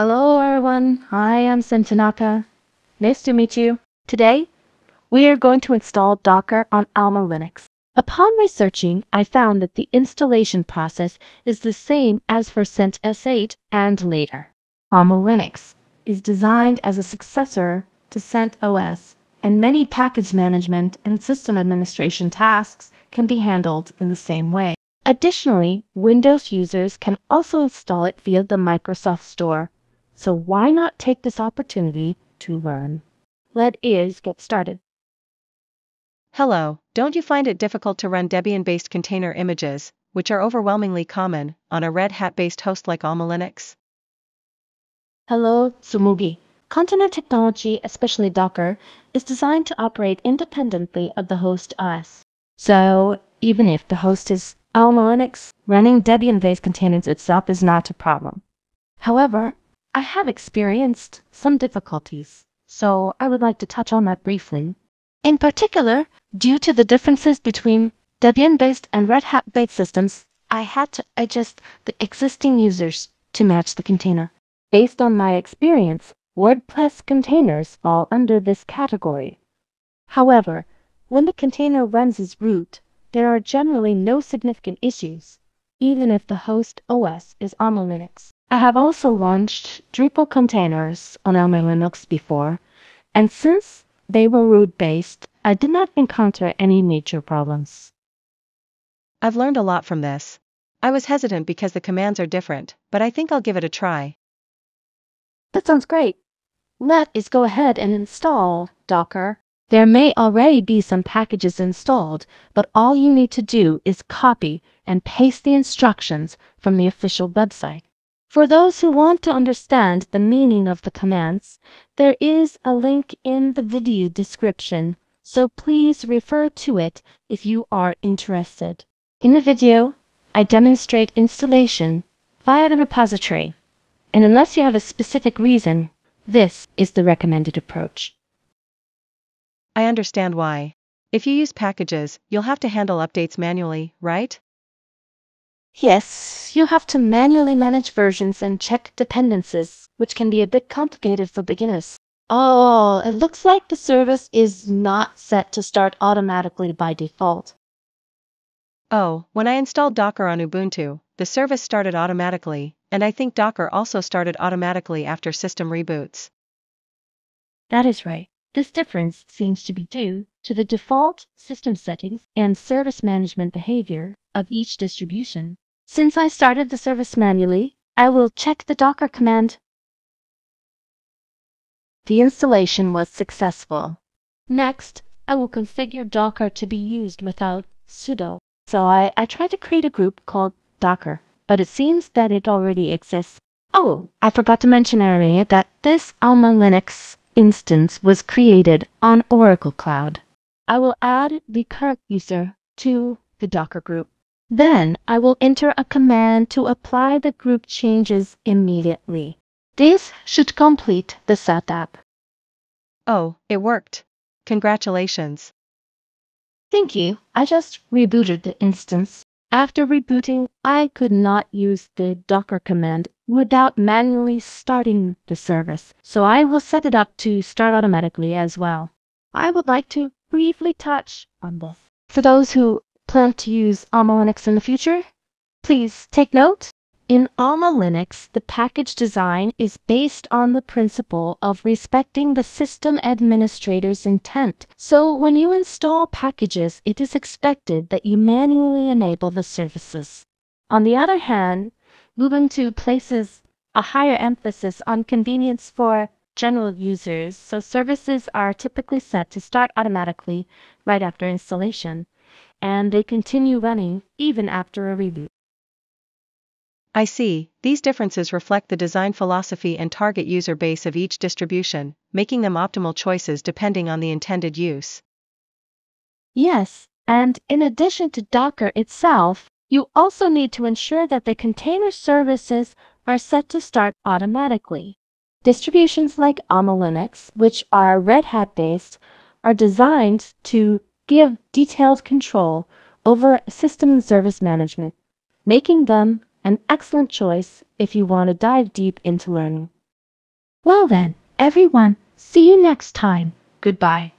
Hello everyone, I am Sen Nice to meet you. Today, we are going to install Docker on Alma Linux. Upon researching, I found that the installation process is the same as for CentOS and later. Alma Linux is designed as a successor to CentOS, and many package management and system administration tasks can be handled in the same way. Additionally, Windows users can also install it via the Microsoft Store. So why not take this opportunity to learn? Let us get started. Hello, don't you find it difficult to run Debian-based container images, which are overwhelmingly common, on a Red Hat-based host like Alma Linux? Hello, Tsumugi. Container technology, especially Docker, is designed to operate independently of the host OS. So even if the host is Alma Linux, running Debian-based containers itself is not a problem. However, I have experienced some difficulties, so I would like to touch on that briefly. In particular, due to the differences between Debian-based and Red Hat-based systems, I had to adjust the existing users to match the container. Based on my experience, WordPress containers fall under this category. However, when the container runs as root, there are generally no significant issues, even if the host OS is Alma Linux. I have also launched Drupal containers on Alma Linux before, and since they were root-based, I did not encounter any major problems. I've learned a lot from this. I was hesitant because the commands are different, but I think I'll give it a try. That sounds great. Let us go ahead and install Docker. There may already be some packages installed, but all you need to do is copy and paste the instructions from the official website. For those who want to understand the meaning of the commands, there is a link in the video description, so please refer to it if you are interested. In the video, I demonstrate installation via the repository, and unless you have a specific reason, this is the recommended approach. I understand why. If you use packages, you'll have to handle updates manually, right? Yes, you have to manually manage versions and check dependencies, which can be a bit complicated for beginners. Oh, it looks like the service is not set to start automatically by default. Oh, when I installed Docker on Ubuntu, the service started automatically, and I think Docker also started automatically after system reboots. That is right. This difference seems to be due to the default system settings and service management behavior of each distribution. Since I started the service manually, I will check the docker command. The installation was successful. Next, I will configure Docker to be used without sudo. So I, I tried to create a group called Docker, but it seems that it already exists. Oh, I forgot to mention earlier that this Alma Linux instance was created on Oracle Cloud. I will add the current user to the Docker group. Then I will enter a command to apply the group changes immediately. This should complete the setup. Oh, it worked. Congratulations. Thank you. I just rebooted the instance. After rebooting, I could not use the docker command without manually starting the service, so I will set it up to start automatically as well. I would like to briefly touch on this. For those who plan to use Alma Linux in the future, please take note in Alma Linux, the package design is based on the principle of respecting the system administrator's intent. So when you install packages, it is expected that you manually enable the services. On the other hand, Ubuntu places a higher emphasis on convenience for general users, so services are typically set to start automatically right after installation, and they continue running even after a reboot. I see, these differences reflect the design philosophy and target user base of each distribution, making them optimal choices depending on the intended use. Yes, and in addition to Docker itself, you also need to ensure that the container services are set to start automatically. Distributions like Alma Linux, which are Red Hat based, are designed to give detailed control over system and service management, making them an excellent choice if you want to dive deep into learning. Well then, everyone, see you next time. Goodbye.